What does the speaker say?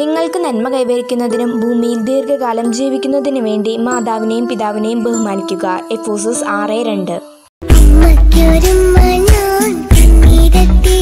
നിങ്ങൾക്ക് നന്മ കൈവരിക്കുന്നതിനും ഭൂമിയിൽ ദീർഘകാലം ജീവിക്കുന്നതിനു വേണ്ടി മാതാവിനെയും പിതാവിനെയും ബഹുമാനിക്കുക. എഫോസസ് ആറ് രണ്ട്. അമ്മയ്ക്കൊരുമ്മ ഞാൻ കണ്ണീരത്തി